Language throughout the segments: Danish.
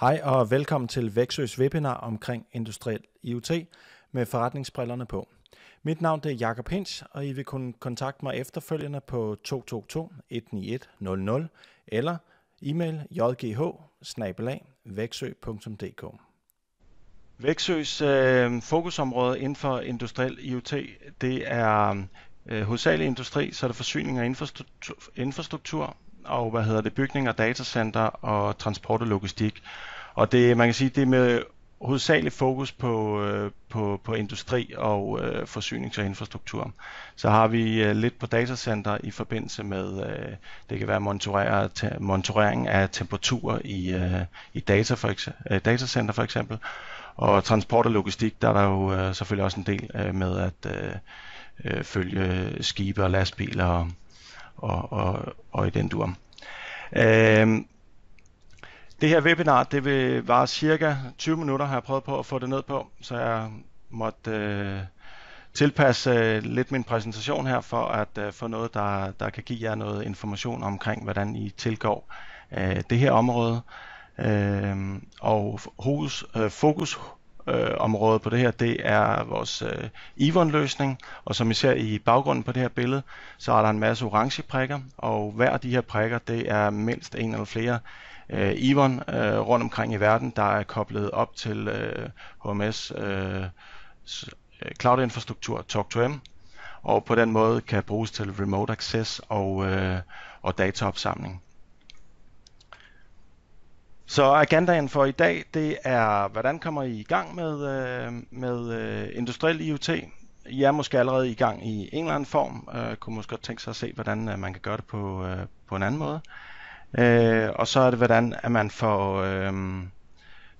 Hej og velkommen til Væksøs webinar omkring industriel IoT med forretningsbrillerne på. Mit navn er Jakob Hinch, og I vil kunne kontakte mig efterfølgende på 222 191 00 eller e-mail jgh væksø.dk. Væksøs øh, fokusområde inden for industriel IoT, det er øh, hovedsagelig industri, så er det forsyning og infrastruktur, infrastruktur og hvad hedder det, bygninger, datacenter og transport og logistik. Og det, man kan sige, det er med hovedsageligt fokus på, øh, på, på industri og øh, forsynings- og infrastruktur. Så har vi øh, lidt på datacenter i forbindelse med, øh, det kan være monitorering af temperatur i, øh, i data for eksempel, øh, datacenter for eksempel. Og transport og logistik, der er der jo øh, selvfølgelig også en del øh, med at øh, øh, følge skibe og lastbiler og, og, og, og i den dur. Øh, det her webinar, det vil vare cirka 20 minutter, har jeg prøvet på at få det ned på, så jeg måtte øh, tilpasse øh, lidt min præsentation her, for at øh, få noget, der, der kan give jer noget information omkring, hvordan I tilgår øh, det her område. Øhm, øh, og hos, øh, fokus øh, område på det her, det er vores øh, Ivon-løsning, og som I ser i baggrunden på det her billede, så er der en masse orange prikker, og hver af de her prikker, det er mindst en eller flere øh, Ivon øh, rundt omkring i verden, der er koblet op til øh, HMS øh, øh, cloud-infrastruktur Talk2M, og på den måde kan bruges til remote access og, øh, og dataopsamling. Så agendaen for i dag, det er, hvordan kommer I i gang med, øh, med øh, industriel IoT? I er måske allerede i gang i en eller anden form. Øh, kunne måske godt tænke sig at se, hvordan øh, man kan gøre det på, øh, på en anden måde. Øh, og så er det, hvordan at man får, øh,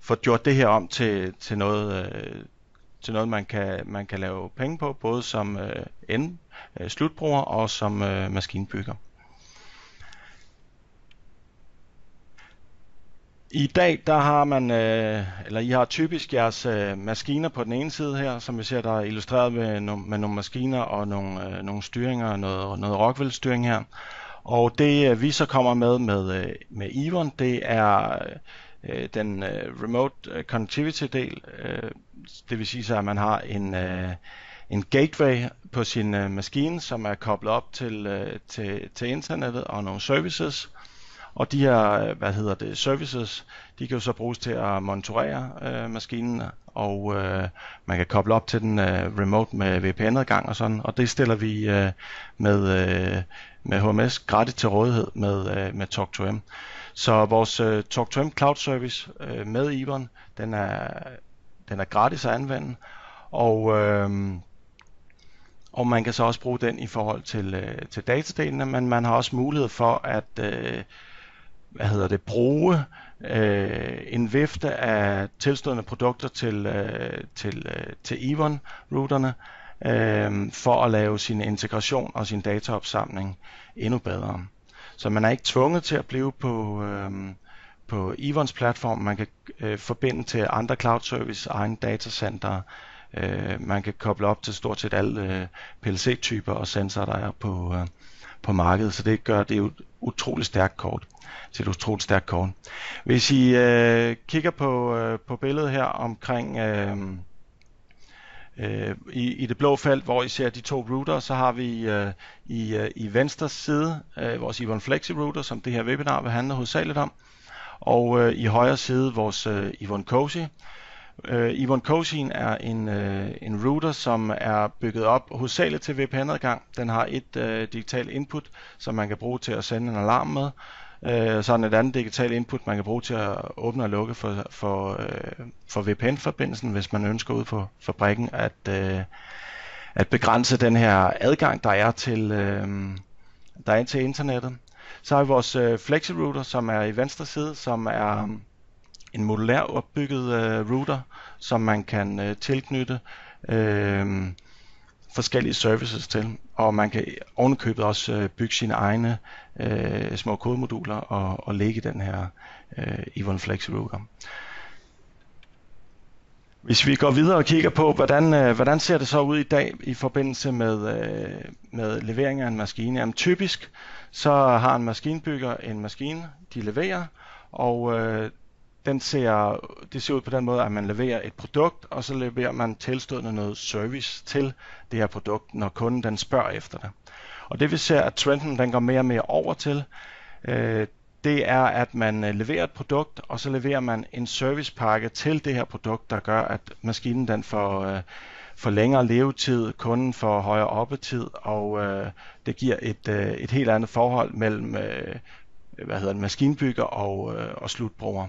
får gjort det her om til, til noget, øh, til noget man, kan, man kan lave penge på, både som øh, end, øh, slutbruger og som øh, maskinbygger. I dag der har man, øh, eller I har typisk jeres øh, maskiner på den ene side her, som vi ser der er illustreret med, no, med nogle maskiner og nogle, øh, nogle styringer og noget, noget Rockwell styring her. Og det øh, vi så kommer med med, øh, med Evon, det er øh, den øh, remote øh, connectivity del. Øh, det vil sige så, at man har en, øh, en gateway på sin øh, maskine, som er koblet op til, øh, til, til internettet og nogle services. Og de her, hvad hedder det, services, de kan jo så bruges til at monitorere øh, maskinen, og øh, man kan koble op til den øh, remote med VPN-adgang og sådan, og det stiller vi øh, med, øh, med HMS gratis til rådighed med, øh, med Talk2M. Så vores øh, Talk2M Cloud Service øh, med Ibon, den er, den er gratis at anvende, og, øh, og man kan så også bruge den i forhold til, øh, til datadelene, men man har også mulighed for at øh, hvad hedder det, bruge øh, en vifte af tilstødende produkter til, øh, til, øh, til Evon-routerne øh, for at lave sin integration og sin dataopsamling endnu bedre. Så man er ikke tvunget til at blive på, øh, på Evons platform. Man kan øh, forbinde til andre cloud service, egen datacenter. Øh, man kan koble op til stort set alle øh, PLC-typer og sensorer, der er på, øh, på markedet. Så det gør det jo et utroligt stærkt kort til et utroligt stærkt kort. Hvis I øh, kigger på, øh, på billedet her omkring øh, øh, i, i det blå felt, hvor I ser de to router, så har vi øh, i, øh, i venstre side øh, vores Ivon Flexi router, som det her webinar vil handle hovedsageligt om, og øh, i højre side vores øh, Ivon Cozy. Øh, Ivon Cosin er en, øh, en router, som er bygget op hovedsageligt til VPN-adgang. Den har et øh, digitalt input, som man kan bruge til at sende en alarm med, øh, sådan et andet digitalt input, man kan bruge til at åbne og lukke for, for, øh, for VPN-forbindelsen, hvis man ønsker ud på fabrikken at, øh, at begrænse den her adgang, der er til, øh, der er til internettet. Så har vi vores øh, FlexiRouter, som er i venstre side, som er en modulær opbygget øh, router, som man kan øh, tilknytte øh, forskellige services til, og man kan ovenikøbet også øh, bygge sine egne øh, små kodemoduler og, og lægge den her øh, Evon Flex Router. Hvis vi går videre og kigger på, hvordan, øh, hvordan ser det så ud i dag i forbindelse med, øh, med levering af en maskine? Jamen, typisk så har en maskinbygger en maskine, de leverer, og øh, den ser, det ser ud på den måde, at man leverer et produkt, og så leverer man tilstødende noget service til det her produkt, når kunden den spørger efter det. Og det vi ser, at trenden den går mere og mere over til, øh, det er, at man øh, leverer et produkt, og så leverer man en servicepakke til det her produkt, der gør, at maskinen den får, øh, får længere levetid, kunden får højere oppetid, og øh, det giver et, øh, et helt andet forhold mellem øh, hvad hedder det, maskinbygger og, øh, og slutbruger.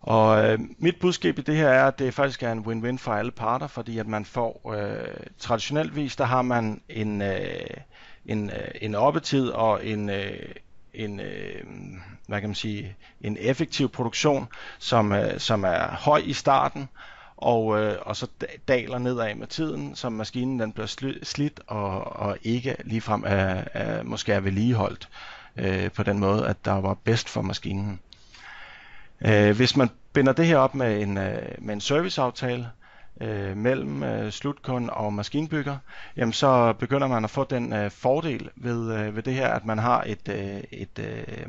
Og øh, mit budskab i det her er, at det faktisk er en win-win for alle parter, fordi at man får øh, traditionelt vis, der har man en, øh, en, øh, en oppetid og en, øh, en øh, hvad kan man sige, en effektiv produktion, som, øh, som er høj i starten, og, øh, og så daler nedad med tiden, så maskinen den bliver slidt og, og ikke ligefrem er, er, måske er vedligeholdt øh, på den måde, at der var bedst for maskinen. Øh, hvis man binder det her op med en, øh, med en serviceaftale øh, mellem øh, slutkunden og maskinbygger, jamen så begynder man at få den øh, fordel ved, øh, ved det her, at man har et, øh, et, øh,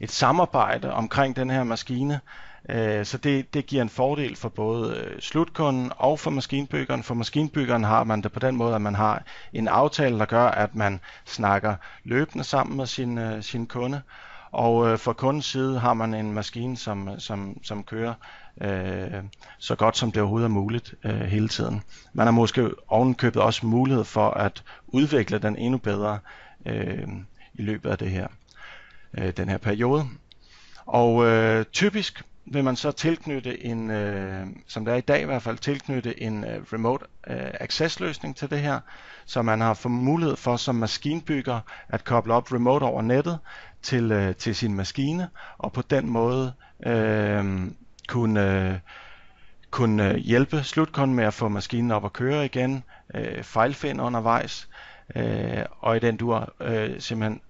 et samarbejde omkring den her maskine, øh, så det, det giver en fordel for både øh, slutkunden og for maskinbyggeren. For maskinbyggeren har man det på den måde, at man har en aftale, der gør, at man snakker løbende sammen med sin, øh, sin kunde, og øh, fra kundens side har man en maskine, som, som, som kører øh, så godt som det overhovedet er muligt øh, hele tiden. Man har måske ovenkøbet også mulighed for at udvikle den endnu bedre øh, i løbet af det her, øh, den her periode. Og øh, typisk vil man så tilknytte en, øh, som det er i dag i hvert fald, tilknytte en øh, remote øh, access løsning til det her, så man har fået mulighed for som maskinbygger at koble op remote over nettet til, øh, til sin maskine, og på den måde øh, kunne, øh, kunne øh, hjælpe slutkunden med at få maskinen op at køre igen, øh, fejlfinde undervejs, øh, og i den dur øh, simpelthen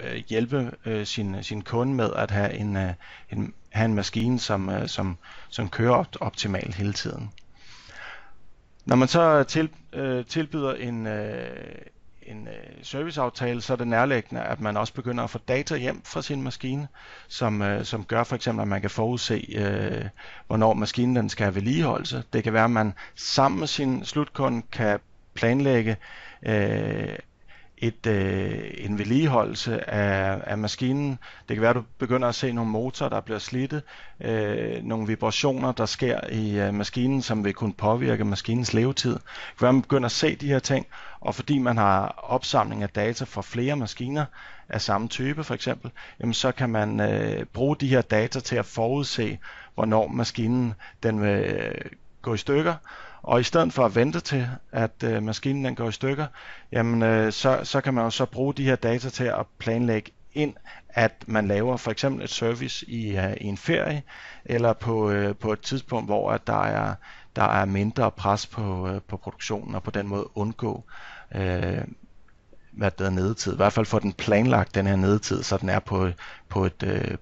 øh, hjælpe øh, sin, sin kunde med at have en, øh, en, have en maskine, som, øh, som, som kører optimalt hele tiden. Når man så til, øh, tilbyder en, øh, en øh, serviceaftale, så er det nærliggende, at man også begynder at få data hjem fra sin maskine, som, øh, som gør for eksempel, at man kan forudse, øh, hvornår maskinen den skal have vedligeholdelse. Det kan være, at man sammen med sin slutkunde kan planlægge øh, et, øh, en vedligeholdelse af, af maskinen. Det kan være, at du begynder at se nogle motorer, der bliver slidte, øh, nogle vibrationer, der sker i øh, maskinen, som vil kunne påvirke maskinens levetid. Det kan være, at man begynder at se de her ting, og fordi man har opsamling af data fra flere maskiner af samme type for eksempel, jamen så kan man øh, bruge de her data til at forudse, hvornår maskinen den vil øh, gå i stykker, og i stedet for at vente til, at øh, maskinen den går i stykker, jamen, øh, så, så kan man jo så bruge de her data til at planlægge ind, at man laver for eksempel et service i, uh, i en ferie, eller på, uh, på et tidspunkt, hvor at der, er, der er mindre pres på, uh, på produktionen, og på den måde undgå øh, hvad der er nedetid. I hvert fald få den planlagt, den her nedetid, så den er på, på et, øh,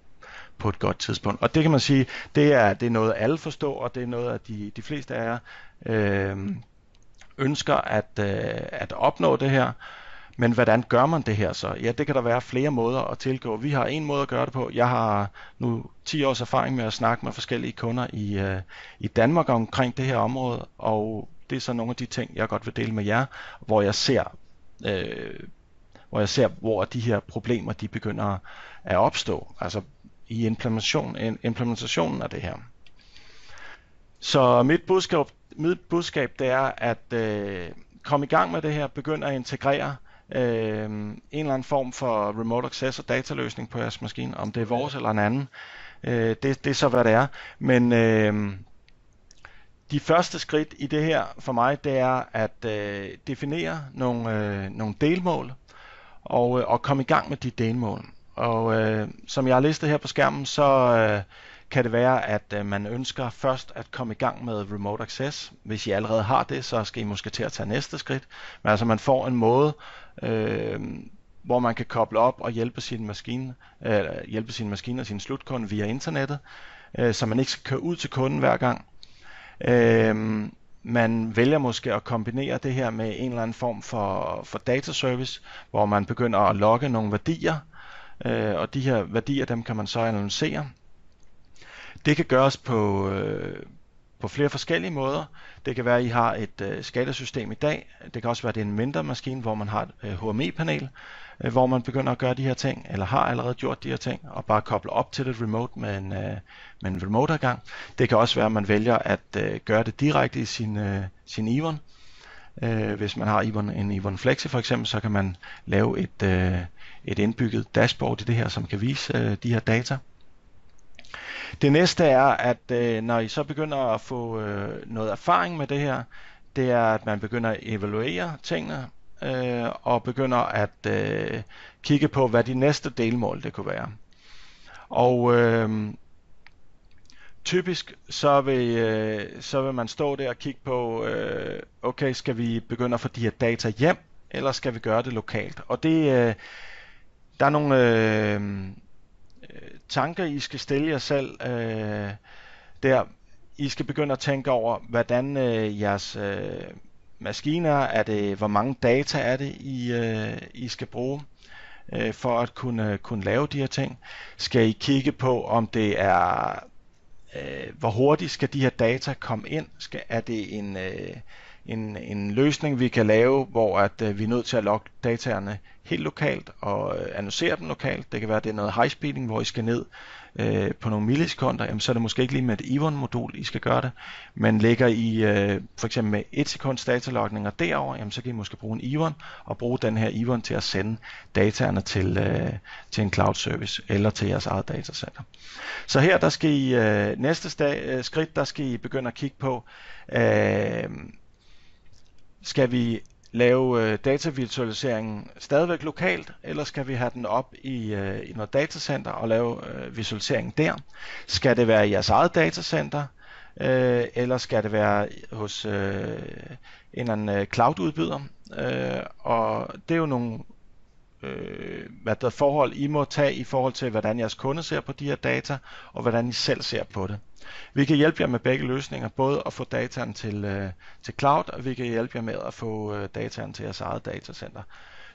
på et godt tidspunkt. Og det kan man sige, det er, det er noget alle forstår, og det er noget, at de, de fleste af jer øh, ønsker at, øh, at opnå det her. Men hvordan gør man det her så? Ja, det kan der være flere måder at tilgå. Vi har en måde at gøre det på. Jeg har nu 10 års erfaring med at snakke med forskellige kunder i, øh, i Danmark omkring det her område, og det er så nogle af de ting, jeg godt vil dele med jer, hvor jeg ser, øh, hvor jeg ser, hvor de her problemer de begynder at opstå. Altså i implementation, implementationen af det her. Så mit budskab, mit budskab det er at øh, komme i gang med det her, begynde at integrere øh, en eller anden form for remote access og dataløsning på jeres maskine, om det er vores eller en anden. Øh, det, det er så hvad det er. Men øh, de første skridt i det her for mig, det er at øh, definere nogle, øh, nogle delmål og, øh, og komme i gang med de delmål. Og øh, som jeg har listet her på skærmen, så øh, kan det være, at øh, man ønsker først at komme i gang med Remote Access. Hvis I allerede har det, så skal I måske til at tage næste skridt. Men altså man får en måde, øh, hvor man kan koble op og hjælpe sin maskine, øh, hjælpe sin maskine og sin slutkunde via internettet, øh, så man ikke skal køre ud til kunden hver gang. Øh, man vælger måske at kombinere det her med en eller anden form for, for dataservice, hvor man begynder at logge nogle værdier, øh, og de her værdier, dem kan man så analysere. Det kan gøres på, øh, på flere forskellige måder. Det kan være, at I har et øh, skattesystem i dag. Det kan også være, at det er en mindre maskine, hvor man har et øh, HMI-panel, øh, hvor man begynder at gøre de her ting, eller har allerede gjort de her ting, og bare koble op til det remote med en, øh, med en remote-adgang. Det kan også være, at man vælger at øh, gøre det direkte i sin, øh, sin Evon. Øh, hvis man har Evon, en Evon Flexi for eksempel, så kan man lave et, øh, et indbygget dashboard i det her, som kan vise øh, de her data. Det næste er, at øh, når I så begynder at få øh, noget erfaring med det her, det er, at man begynder at evaluere tingene øh, og begynder at øh, kigge på, hvad de næste delmål det kunne være. Og øh, typisk så vil, øh, så vil man stå der og kigge på, øh, okay, skal vi begynde at få de her data hjem, eller skal vi gøre det lokalt? Og det, øh, der er nogle, øh, tanker, I skal stille jer selv øh, der. I skal begynde at tænke over, hvordan øh, jeres øh, maskiner er det, hvor mange data er det, I, øh, I skal bruge øh, for at kunne, kunne lave de her ting. Skal I kigge på, om det er, øh, hvor hurtigt skal de her data komme ind? Skal, er det en, øh, en, en løsning, vi kan lave, hvor at øh, vi er nødt til at logge dataerne helt lokalt og øh, annoncere dem lokalt. Det kan være, at det er noget high speeding, hvor I skal ned øh, på nogle millisekunder. Jamen, så er det måske ikke lige med et Evon-modul, I skal gøre det. Men ligger I øh, for eksempel med 1 sekunds datalogninger derover, jamen, så kan I måske bruge en Evon og bruge den her Evon til at sende dataerne til, øh, til en cloud service eller til jeres eget datacenter. Så her der skal I øh, næste sta- øh, skridt, der skal I begynde at kigge på øh, skal vi lave øh, datavirtualiseringen stadigvæk lokalt, eller skal vi have den op i, øh, i noget datacenter og lave øh, visualisering der? Skal det være i jeres eget datacenter, øh, eller skal det være hos øh, en eller anden øh, cloud-udbyder? Øh, og det er jo nogle øh, hvad der forhold, I må tage i forhold til, hvordan jeres kunde ser på de her data, og hvordan I selv ser på det. Vi kan hjælpe jer med begge løsninger, både at få dataen til, øh, til cloud, og vi kan hjælpe jer med at få øh, dataen til jeres eget datacenter.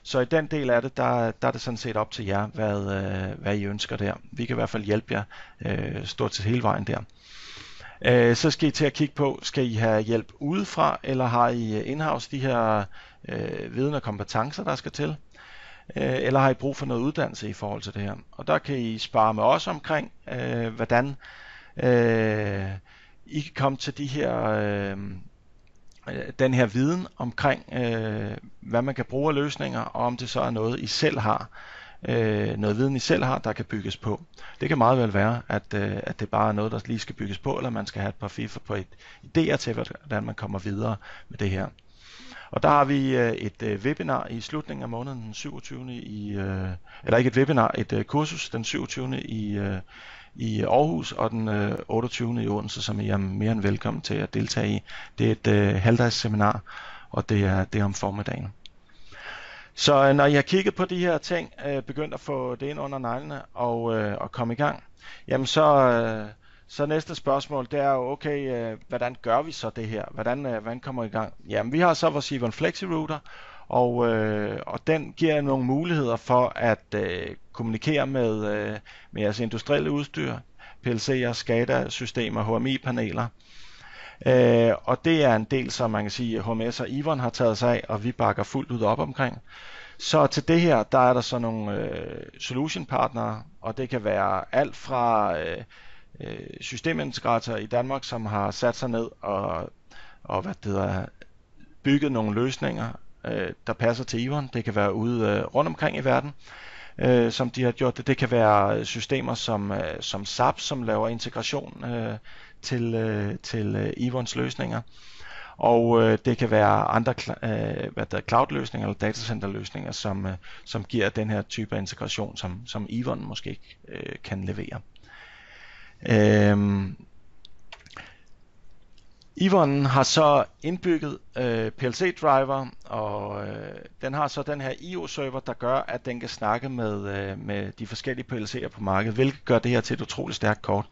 Så i den del af det, der, der er det sådan set op til jer, hvad, øh, hvad I ønsker der. Vi kan i hvert fald hjælpe jer øh, stort set hele vejen der. Øh, så skal I til at kigge på, skal I have hjælp udefra, eller har I øh, indhouse de her øh, viden og kompetencer, der skal til? Øh, eller har I brug for noget uddannelse i forhold til det her? Og der kan I spare med os omkring, øh, hvordan øh, I kan komme til de her, øh, øh, den her viden omkring, øh, hvad man kan bruge af løsninger, og om det så er noget, I selv har, øh, noget viden I selv har, der kan bygges på. Det kan meget vel være, at, øh, at det bare er noget, der lige skal bygges på, eller man skal have et par FIFA på et idéer til, hvordan man kommer videre med det her. Og der har vi øh, et øh, webinar i slutningen af måneden den 27. i, øh, eller ikke et webinar, et øh, kursus den 27. i, øh, i Aarhus og den øh, 28. i Odense, som I er mere end velkommen til at deltage i. Det er et halvdags seminar, og det er, det er om formiddagen. Så når I har kigget på de her ting, begyndt at få det ind under neglene og, og komme i gang, jamen så, så næste spørgsmål, det er jo, okay, øh, hvordan gør vi så det her? Hvordan, øh, hvordan kommer vi i gang? Jamen, vi har så vores Evon Flexi Router, og, øh, og den giver nogle muligheder for at øh, kommunikere med, øh, med jeres industrielle udstyr, PLC'er, SCADA-systemer, HMI-paneler. Øh, og det er en del, som man kan sige, HMS og Ivon har taget sig af, og vi bakker fuldt ud op omkring. Så til det her, der er der så nogle øh, solution partnere, og det kan være alt fra øh, øh, systemintegrator i Danmark, som har sat sig ned og, og hvad det hedder, bygget nogle løsninger, øh, der passer til Ivan. Det kan være ude øh, rundt omkring i verden, øh, som de har gjort det. Det kan være systemer som, øh, som SAP, som laver integration øh, til, øh, til øh, Ivons løsninger. Og øh, det kan være andre øh, hvad der, cloud-løsninger eller datacenter-løsninger, som, øh, som giver den her type af integration, som, som Ivon måske ikke øh, kan levere. Øhm, Ivon har så indbygget øh, PLC-driver, og øh, den har så den her IO-server, der gør, at den kan snakke med, øh, med de forskellige PLC'er på markedet, hvilket gør det her til et utroligt stærkt kort.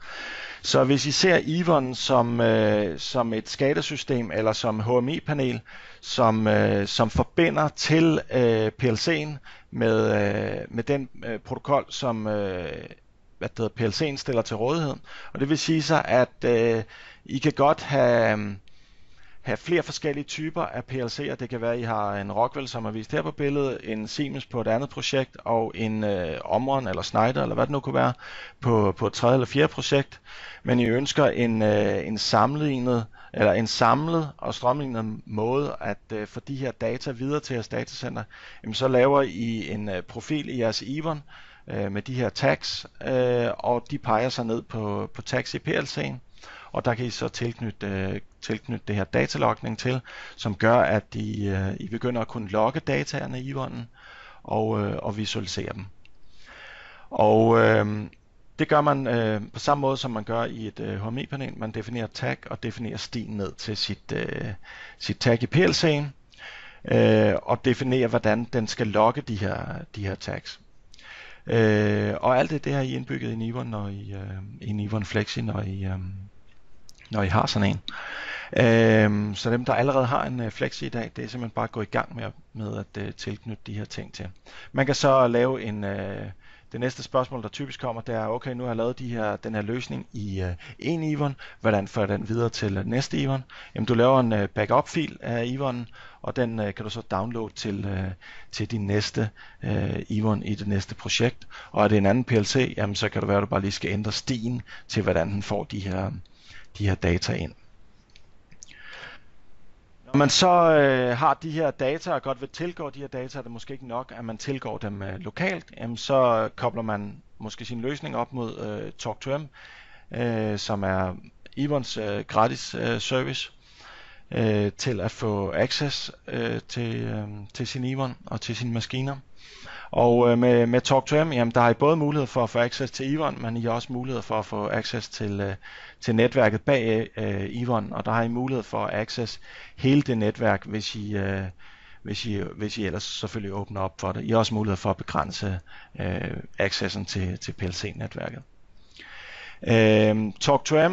Så hvis I ser Ivon som, øh, som et SCADA-system eller som HMI-panel, som, øh, som forbinder til øh, PLC'en med, øh, med den øh, protokol, som øh, hvad det hedder, PLC'en stiller til rådighed. Og det vil sige sig, at øh, i kan godt have, øh, have flere forskellige typer af PLC'er. Det kan være, at I har en Rockwell, som er vist her på billedet, en Siemens på et andet projekt, og en øh, Omron eller Schneider, eller hvad det nu kunne være, på, på et tredje eller fjerde projekt. Men I ønsker en, øh, en sammenlignet eller en samlet og strømlignet måde at øh, få de her data videre til jeres datacenter, jamen så laver I en øh, profil i jeres Ivon øh, med de her tags, øh, og de peger sig ned på, på tags i PLC'en og der kan I så tilknytte, øh, tilknytte det her datalogning til, som gør, at I, øh, I begynder at kunne logge dataerne i Ivonen og, øh, og visualisere dem. Og øh, det gør man øh, på samme måde, som man gør i et øh, HMI-panel. Man definerer tag og definerer stien ned til sit, øh, sit tag i PLC'en, øh, og definerer, hvordan den skal logge de her, de her tags. Øh, og alt det, det har I indbygget i Nivon og i, øh, i Nivon Flexi, når I, øh, når I har sådan en. Øhm, så dem, der allerede har en øh, Flexi i dag, det er simpelthen bare at gå i gang med, med at øh, tilknytte de her ting til. Man kan så lave en... øh, det næste spørgsmål, der typisk kommer, det er, okay, nu har jeg lavet de her, den her løsning i uh, en Ivon, hvordan får jeg den videre til uh, næste Ivon? Jamen, du laver en uh, backup-fil af Ivon, og den uh, kan du så downloade til, uh, til din næste uh, Ivon i det næste projekt. Og er det en anden PLC, jamen, så kan det være, at du bare lige skal ændre stien til, hvordan den får de her, de her data ind. Når man så øh, har de her data og godt vil tilgå de her data, er det måske ikke nok, at man tilgår dem øh, lokalt. Jamen, så kobler man måske sin løsning op mod øh, Talk2M, øh, som er Ivons øh, gratis øh, service øh, til at få access øh, til, øh, til sin Ivon og til sine maskiner. Og øh, med, med Talk to M, jamen, der har I både mulighed for at få access til Ivon, men I har også mulighed for at få access til, øh, til netværket bag øh, og der har I mulighed for at access hele det netværk, hvis I, øh, hvis I, hvis I ellers selvfølgelig åbner op for det. I har også mulighed for at begrænse øh, accessen til, til PLC-netværket. Øh, Talk2M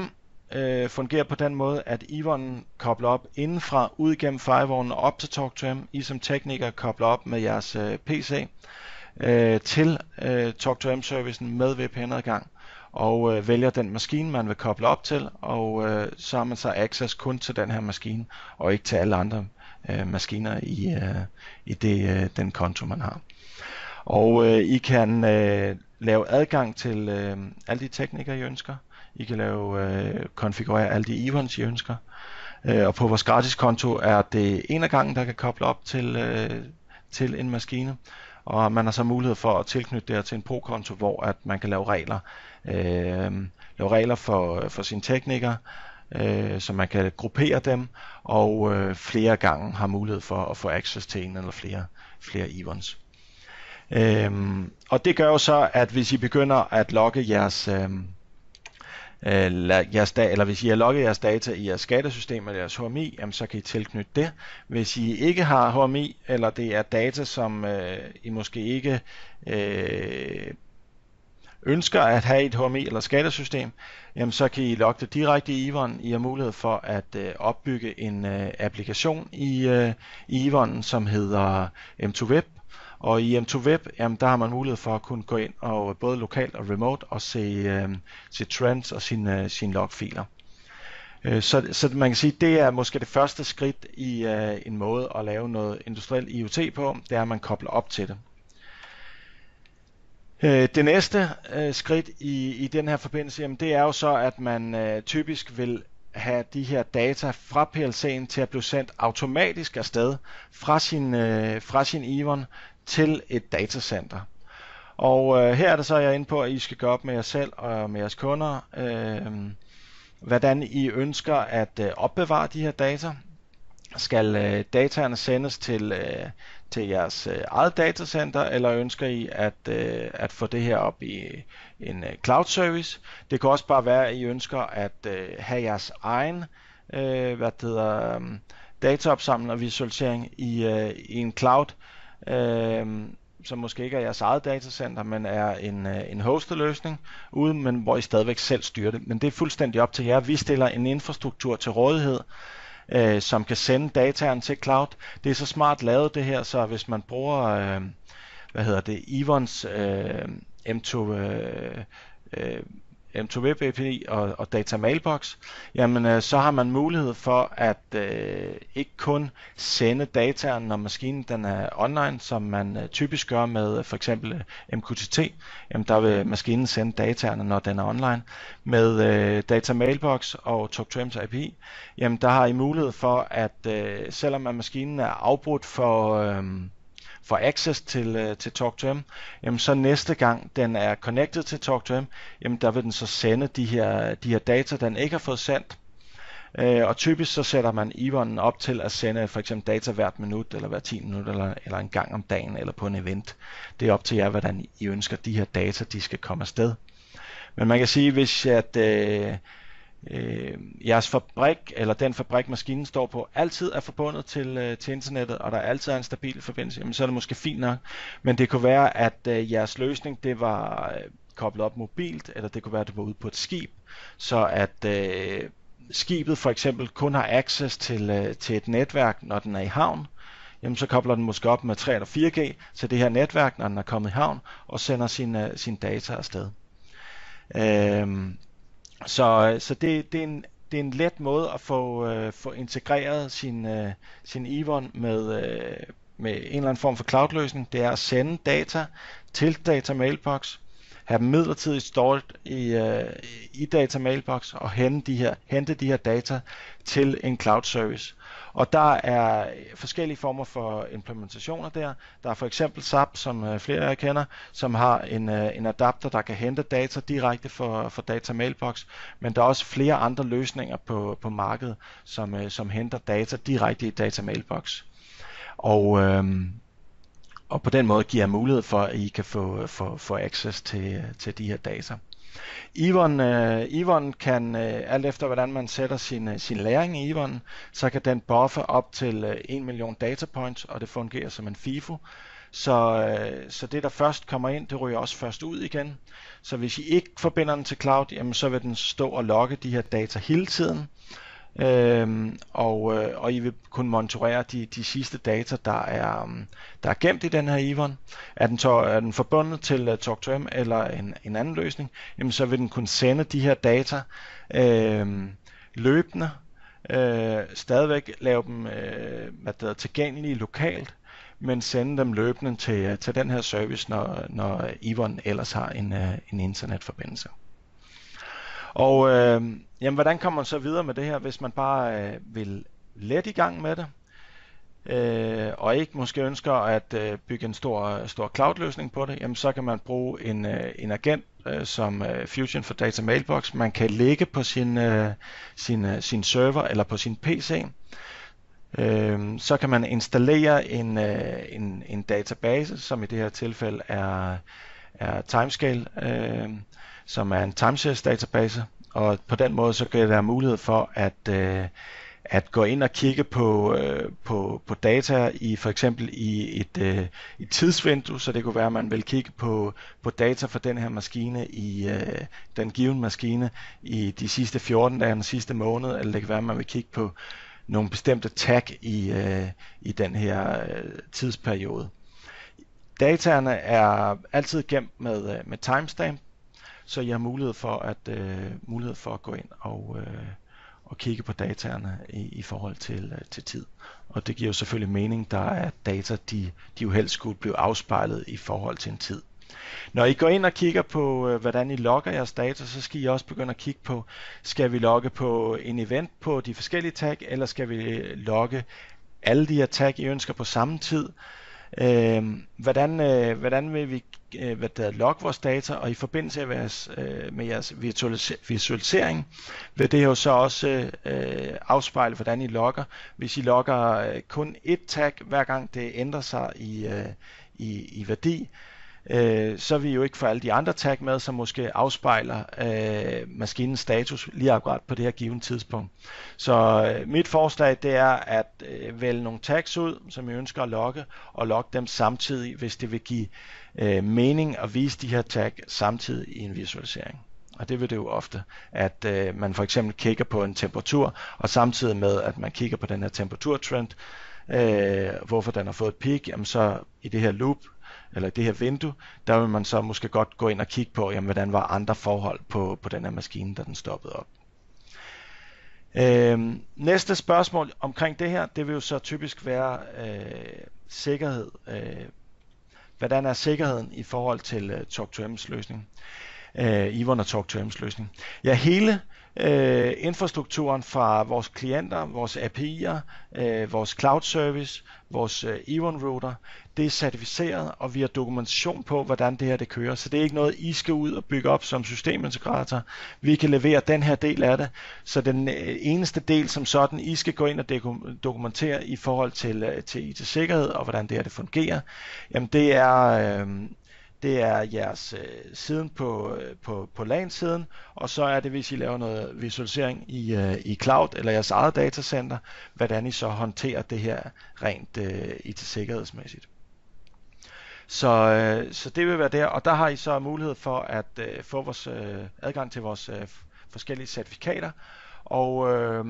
øh, fungerer på den måde, at Ivon kobler op indenfra, ud gennem firewallen og op til TalkToM. I som tekniker kobler op med jeres øh, PC øh, til øh, TalkToM-servicen med VPN-adgang og øh, vælger den maskine, man vil koble op til, og øh, så har man så access kun til den her maskine, og ikke til alle andre øh, maskiner i, øh, i det, øh, den konto, man har. Og øh, I kan øh, lave adgang til øh, alle de teknikere, I ønsker. I kan lave øh, konfigurere alle de events, I ønsker. Øh, og på vores gratis konto er det en af gangen, der kan koble op til, øh, til en maskine og man har så mulighed for at tilknytte det her til en pro-konto, hvor at man kan lave regler, øh, lave regler for, for sine teknikere, øh, så man kan gruppere dem, og øh, flere gange har mulighed for at få access til en eller flere, flere events. Øhm, og det gør jo så, at hvis I begynder at logge jeres, øhm, øh, jeres da, eller hvis I har logget jeres data i jeres skattesystem eller jeres HMI, jamen, så kan I tilknytte det. Hvis I ikke har HMI, eller det er data, som øh, I måske ikke øh, ønsker at have et HMI eller skattesystem, jamen så kan I logge det direkte i Ivon. I har mulighed for at øh, opbygge en øh, applikation i, øh, i Ivon, som hedder M2 Web, og i M2 Web, jamen, der har man mulighed for at kunne gå ind og øh, både lokalt og remote og se, øh, se trends og sine, øh, sine logfiler. Øh, så, så man kan sige, det er måske det første skridt i øh, en måde at lave noget industriel IoT på, det er at man kobler op til det. Øh, det næste øh, skridt i, i den her forbindelse, jamen, det er jo så, at man øh, typisk vil have de her data fra PLC'en til at blive sendt automatisk afsted fra sin, øh, fra sin Evon til et datacenter. Og øh, her er det så, jeg er inde på, at I skal gøre op med jer selv og med jeres kunder, øh, hvordan I ønsker at øh, opbevare de her data. Skal øh, dataerne sendes til, øh, til jeres øh, eget datacenter, eller ønsker I at, øh, at få det her op i en øh, cloud service? Det kan også bare være, at I ønsker at øh, have jeres egen øh, hvad det hedder, um, dataopsamling og visualisering i, øh, i en cloud, øh, som måske ikke er jeres eget datacenter, men er en, øh, en hosted løsning ude, men hvor I stadigvæk selv styrer det. Men det er fuldstændig op til jer. Vi stiller en infrastruktur til rådighed, øh, som kan sende dataen til cloud. Det er så smart lavet det her, så hvis man bruger, øh, hvad hedder det, Evons øh, M2 øh, øh, M2 Web API og, og Data Mailbox, jamen øh, så har man mulighed for at øh, ikke kun sende dataen, når maskinen den er online, som man øh, typisk gør med øh, for eksempel øh, MQTT. Jamen der vil maskinen sende dataerne, når den er online. Med øh, Data Mailbox og Talk2M's API, jamen der har I mulighed for at øh, selvom at maskinen er afbrudt for øh, får access til, øh, til Talk to M, jamen så næste gang den er connected til Talk to M, jamen der vil den så sende de her, de her data, den ikke har fået sendt. Øh, og typisk så sætter man Evonen op til at sende for eksempel data hvert minut, eller hver 10 minutter, eller, eller en gang om dagen, eller på en event. Det er op til jer, hvordan I ønsker, de her data, de skal komme afsted. Men man kan sige, hvis at øh, øh, jeres fabrik, eller den fabrik, maskinen står på, altid er forbundet til, øh, til internettet, og der altid er en stabil forbindelse, jamen, så er det måske fint nok. Men det kunne være, at øh, jeres løsning, det var øh, koblet op mobilt, eller det kunne være, at det var ude på et skib, så at øh, skibet for eksempel kun har access til, øh, til et netværk, når den er i havn, jamen så kobler den måske op med 3 eller 4G til det her netværk, når den er kommet i havn, og sender sine, øh, sine data afsted. Øh, så, øh, så det, det, er en, det er en let måde at få, øh, få integreret sin, øh, sin Evon med, øh, med en eller anden form for cloud-løsning. Det er at sende data til Data Mailbox, have dem midlertidigt stored i, øh, i Data Mailbox og hente de, her, hente de her data til en cloud service. Og der er forskellige former for implementationer der. Der er for eksempel SAP, som øh, flere af jer kender, som har en, øh, en adapter, der kan hente data direkte for, for Data Mailbox. Men der er også flere andre løsninger på, på markedet, som, øh, som henter data direkte i Data Mailbox. Og, øhm, og på den måde giver mulighed for, at I kan få, få, få access til, til de her data. Ivon, øh, Ivon kan, øh, alt efter hvordan man sætter sin, øh, sin læring i Ivon, så kan den buffe op til øh, 1 million data points, og det fungerer som en FIFO. Så, øh, så det, der først kommer ind, det ryger også først ud igen. Så hvis I ikke forbinder den til cloud, jamen, så vil den stå og logge de her data hele tiden. Øhm, og, øh, og I vil kunne monitorere de, de sidste data, der er, um, der er gemt i den her Evon. Er den, to, er den forbundet til øh, uh, Talk2M eller en, en anden løsning, jamen så vil den kunne sende de her data øh, løbende, øh, stadigvæk lave dem øh, hvad der er, tilgængelige lokalt, men sende dem løbende til, øh, til den her service, når, når Evon ellers har en, uh, en internetforbindelse. Og øh, jamen, hvordan kommer man så videre med det her, hvis man bare øh, vil let i gang med det, øh, og ikke måske ønsker at øh, bygge en stor, stor cloud-løsning på det, jamen så kan man bruge en, øh, en agent øh, som øh, Fusion for Data Mailbox, man kan lægge på sin, øh, sin, øh, sin server eller på sin PC. Øh, så kan man installere en, øh, en, en database, som i det her tilfælde er, er Timescale. Øh, som er en timeshares database, og på den måde så kan der være mulighed for at, øh, at gå ind og kigge på, øh, på, på data i for eksempel i et, øh, et tidsvindue, så det kunne være, at man vil kigge på, på data for den her maskine i øh, den given maskine i de sidste 14 dage, den sidste måned, eller det kan være, at man vil kigge på nogle bestemte tag i, øh, i den her øh, tidsperiode. Dataerne er altid gemt med, øh, med timestamp, så I har mulighed for at øh, mulighed for at gå ind og, øh, og kigge på dataerne i, i forhold til, øh, til tid. Og det giver jo selvfølgelig mening, der er data, de, de jo helst skulle blive afspejlet i forhold til en tid. Når I går ind og kigger på, øh, hvordan I logger jeres data, så skal I også begynde at kigge på, skal vi logge på en event på de forskellige tag, eller skal vi logge alle de her tag, I ønsker på samme tid? Øh, hvordan, øh, hvordan vil vi øh, hvad der logge vores data, og i forbindelse med jeres, øh, med jeres visualisering vil det jo så også øh, afspejle, hvordan I logger. Hvis I logger øh, kun et tag, hver gang det ændrer sig i, øh, i, i værdi, øh, så vil vi jo ikke få alle de andre tag med, som måske afspejler øh, maskinens status lige akkurat på det her given tidspunkt. Så øh, mit forslag det er at øh, vælge nogle tags ud, som vi ønsker at logge, og logge dem samtidig, hvis det vil give øh, mening at vise de her tag samtidig i en visualisering. Og det vil det jo ofte, at øh, man for eksempel kigger på en temperatur, og samtidig med, at man kigger på den her temperaturtrend, øh, hvorfor den har fået et peak, jamen så i det her loop, eller det her vindue, der vil man så måske godt gå ind og kigge på, jamen, hvordan var andre forhold på, på den her maskine, da den stoppede op. Øh, næste spørgsmål omkring det her, det vil jo så typisk være øh, sikkerhed. Øh, hvordan er sikkerheden i forhold til øh, Talk2M's løsning? Øh, Ivon og Talk2M's løsning. Ja, hele øh, infrastrukturen fra vores klienter, vores API'er, øh, vores cloud service, vores øh, Evon router, det er certificeret, og vi har dokumentation på, hvordan det her det kører. Så det er ikke noget, I skal ud og bygge op som systemintegrator. Vi kan levere den her del af det. Så den øh, eneste del som sådan, I skal gå ind og dokumentere i forhold til, øh, til IT-sikkerhed og hvordan det her det fungerer, jamen det er, øh, det er jeres øh, siden på, øh, på, på LAN-siden, og så er det, hvis I laver noget visualisering i, øh, i cloud eller jeres eget datacenter, hvordan I så håndterer det her rent øh, IT-sikkerhedsmæssigt. Så, øh, så det vil være der, og der har I så mulighed for at øh, få vores øh, adgang til vores øh, forskellige certifikater, og øh,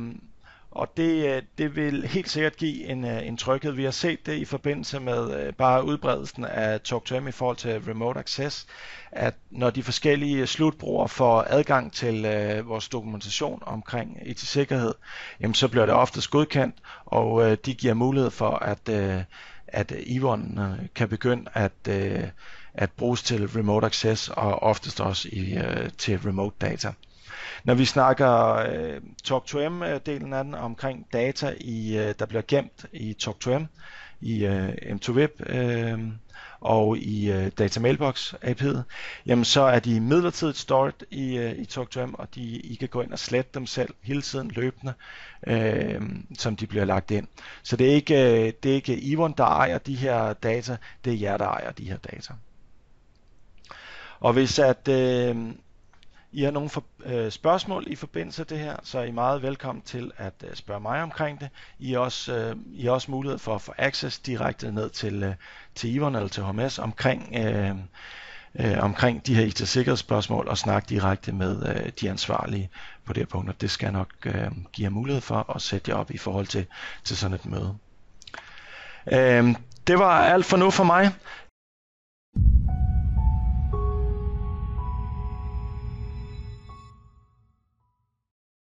og det, øh, det vil helt sikkert give en, øh, en tryghed. Vi har set det i forbindelse med øh, bare udbredelsen af Talk2M i forhold til remote access, at når de forskellige slutbrugere får adgang til uh, vores dokumentation omkring IT-sikkerhed, jamen så bliver det oftest godkendt, og uh, de giver mulighed for, at, uh, at Ivon kan begynde at, uh, at bruges til remote access, og oftest også i, uh, til remote data. Når vi snakker øh, Talk2M-delen øh, af den omkring data, i, øh, der bliver gemt i Talk2M, i øh, M2Web øh, og i øh, Data Mailbox API'et, jamen så er de midlertidigt stored i, øh, i Talk2M, og de, I kan gå ind og slette dem selv hele tiden løbende, øh, som de bliver lagt ind. Så det er ikke, øh, det er ikke Ivon, der ejer de her data, det er jer, der ejer de her data. Og hvis at øh, i har nogle for, øh, spørgsmål i forbindelse med det her, så er I meget velkommen til at øh, spørge mig omkring det. I har også, øh, I har også mulighed for at få access direkte ned til, øh, til Ivon eller til HMS omkring, øh, øh, omkring de her IT-sikkerhedsspørgsmål og snakke direkte med øh, de ansvarlige på det her punkt. Og det skal jeg nok øh, give jer mulighed for at sætte jer op i forhold til, til sådan et møde. Øh, det var alt for nu for mig.